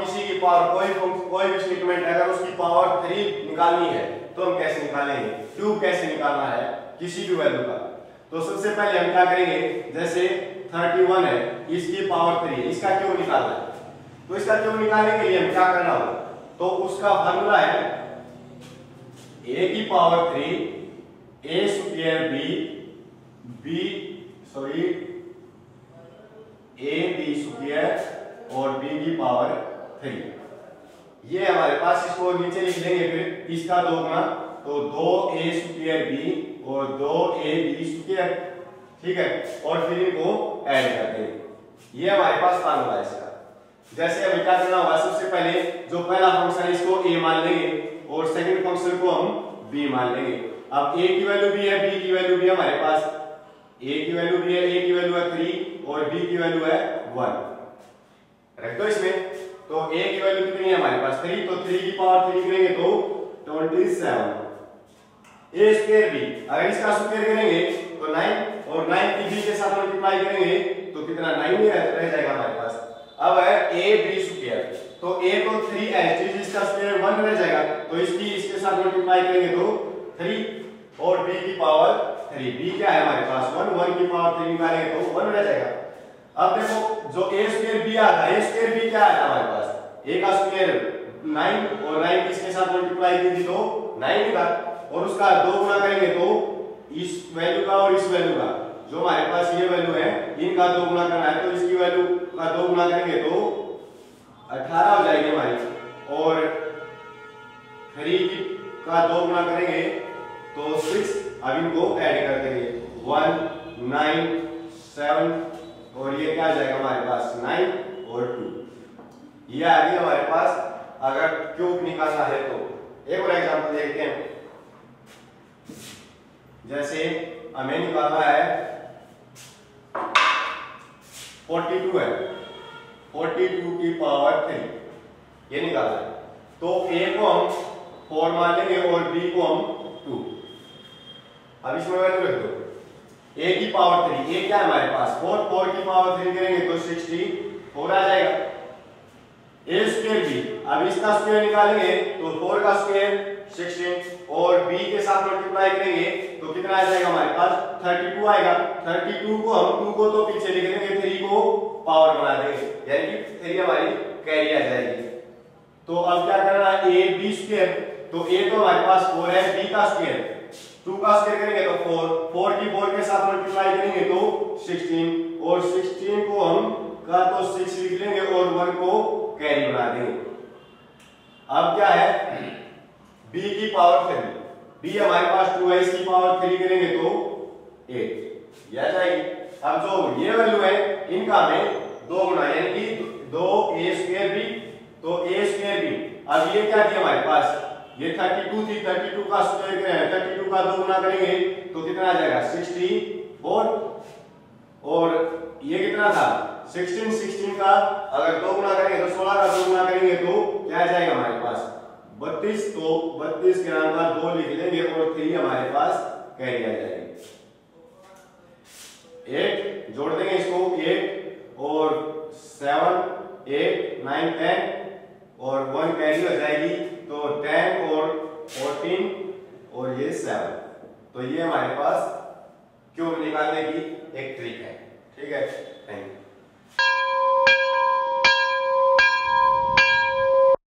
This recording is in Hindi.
किसी की पावर कोई कोई भी स्टेटमेंट अगर उसकी पावर थ्री निकालनी है तो हम कैसे निकालेंगे? क्यूब कैसे निकालना है? किसी भी वैल्यू का। तो सबसे पहले हम क्या करेंगे? जैसे 31 है, इसकी पावर थ्री इसका क्यों निकालना है? तो इसका क्यों निकालने के लिए हम क्या करना होगा? तो उसका फॉर्मूला है ए की power three A square B B sorry A B square और बी की पावर थ्री ये हमारे पास इसको नीचे लिख लेंगे फिर इसका दो गुना तो दो ए स्क्र बी और दो ए बी स्क्र ठीक है? और फिर इनको ऐड कर देंगे ये हमारे पास फार्मूला है इसका जैसे अभी क्या करना होगा सबसे पहले जो पहला फ़ंक्शन है, इसको ए मान लेंगे और सेकंड फ़ंक्शन को हम बी मान लेंगे। अब ए की वैल्यू भी है बी की वैल्यू भी है हमारे पास। ए की वैल्यू भी है ए की वैल्यू है थ्री और बी की वैल्यू है वन रख दो इसमें तो a की वैल्यू कितनी है हमारे पास? 3 तो 3 की पावर 3 करेंगे तो 27 a स्क्वायर b. अगर इसका स्क्वायर करेंगे तो 9 और 9 की b के साथ मल्टीप्लाई करेंगे तो कितना? 9 ही रह जाएगा हमारे पास। अब है a, b स्क्वायर तो तो 3 है तो इसका स्क्वायर 1 रह जाएगा तो इसकी, इसके साथ मल्टीप्लाई करेंगे तो 3 और b की पावर 3 b क्या है हमारे पास? 1 1 की पावर 3 निकालेंगे तो 1 रह जाएगा। अब देखो, जो ए स्क्वायर बी आता है ए स्क्वायर बी क्या आता है? ए का स्क्वायर 9 और 9 किसके साथ मल्टीप्लाई की तो? 9 ही था और उसका दो गुना करेंगे तो इस वैल्यू का और इस वैल्यू का। जो हमारे पास ये वैल्यू है, इनका दो गुना करना है तो इसकी वैल्यू का दो गुना करेंगे तो 18 हो जाएगी हमारी। और थ्री का दो गुना करेंगे तो सिक्स अब इनको ऐड कर देंगे। 1 9 7 और ये क्या आ जाएगा हमारे पास नाइन और टू ये आ गई हमारे पास, अगर क्यूब निकालना है तो। एक और एग्जांपल देखते हैं। जैसे हमें निकालना है 42 है। 42 की पावर थ्री ये निकालना है। तो ए को हम फोर मान लेंगे और बी को हम टू अब इसमें वैल्यू रख दो। ए की पावर थ्री ए क्या है हमारे पास? फोर फोर की पावर थ्री करेंगे तो सिक्सटी फोर आ जाएगा। अब इसका स्क्वेयर निकालेंगे तो फोर का स्क्वेयर सिक्सटीन और बी के साथ मल्टीप्लाई करेंगे तो कितना आ जाएगा हमारे पास? थर्टी टू आएगा। थर्टी टू को हम टू को तो पीछे लिख देंगे थ्री को पावर बना देंगे। यानी कि थ्री हमारी कैरी आ जाएगी। तो अब क्या करना है? ए स्क्वेयर तो ए तो हमारे पास फोर है बी का स्क्वेयर टू का स्क्वायर करेंगे तो फोर फोर की फोर के साथ मल्टीप्लाई करेंगे तो सिक्सटीन और सिक्सटीन को हम का तो सिक्स लिख लेंगे और वन को कैरी बना देंगे। अब क्या है? B की पावर थ्री b हमारे पास टू है, इसकी पावर थ्री करेंगे तो एट यह जाएगी। अब जो ये वैल्यू है, इनका हमें दो गुना यानी कि दो ए स्क्वायर बी तो ए स्क्वायर बी अब ये क्या थी हमारे पास? ये 32 थी 32 का स्क्वायर करें 32 का दो गुना करेंगे तो कितना आ जाएगा? 64 और ये कितना था? 16 16 का अगर दो गुना करेंगे तो 16 का दो गुना करेंगे तो क्या आ जाएगा हमारे पास 32 32 के नाम का दो लिख लेंगे और थ्री हमारे पास कैरी आ जाएगी। एट जोड़ देंगे इसको एट और सेवन एट नाइन टेन और वन कैरी हो जाएगी। तो टेन और फोर्टीन और ये सेवन तो ये हमारे पास क्यूब निकालने की एक ट्रिक है। ठीक है? Thank you